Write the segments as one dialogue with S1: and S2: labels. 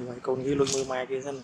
S1: mày con ghi luôn mưa mai kia xanh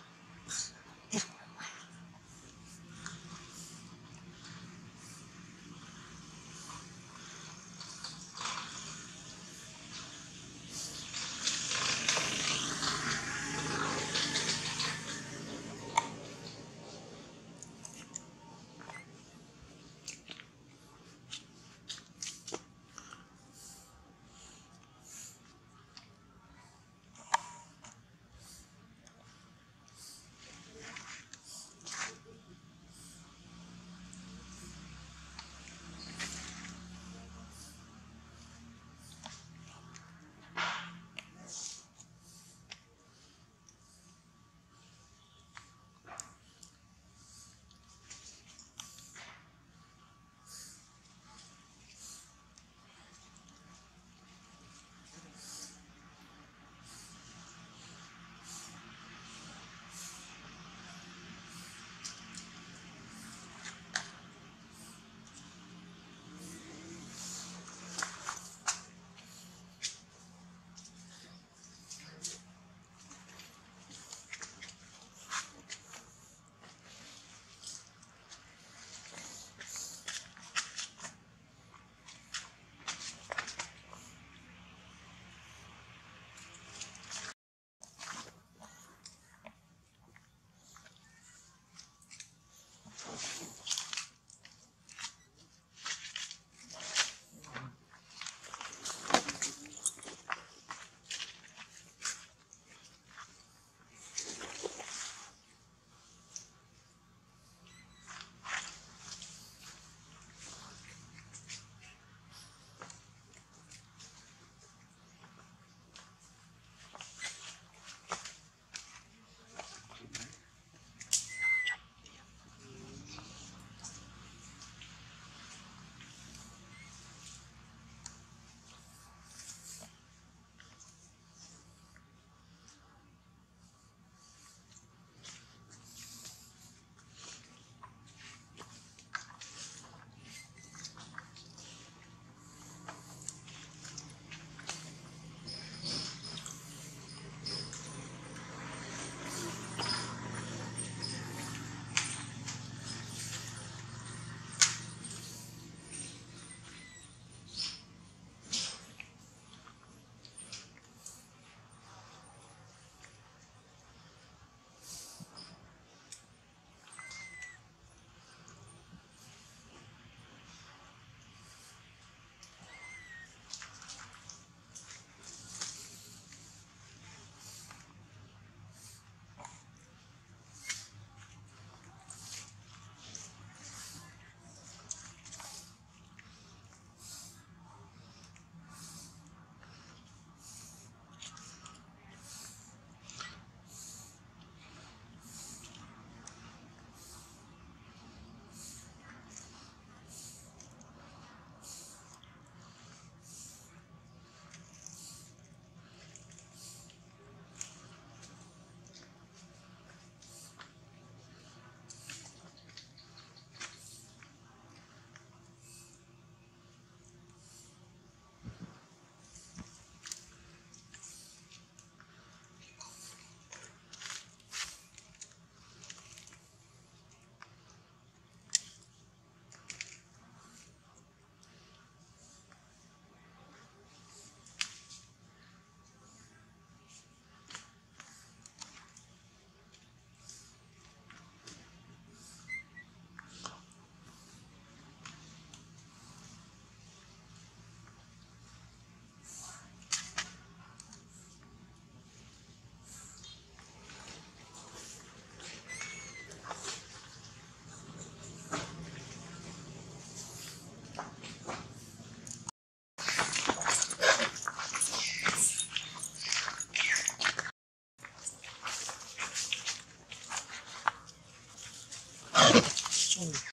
S1: Okay.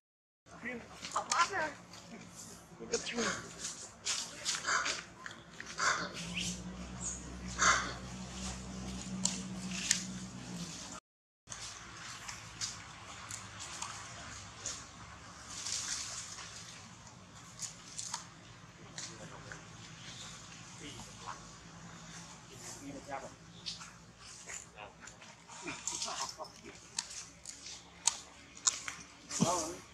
S1: Peace.